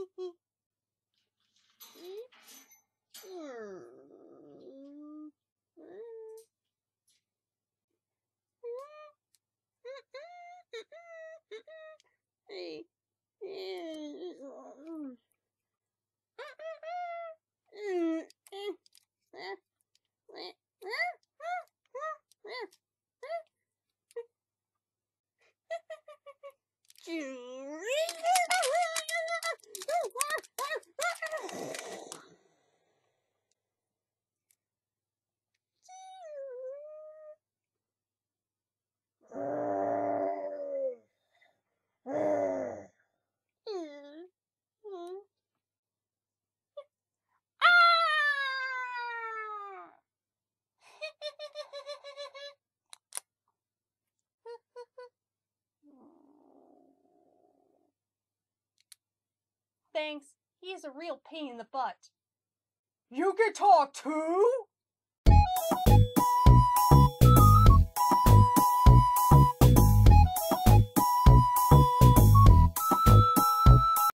Julie. Thanks. He is a real pain in the butt. You can talk too?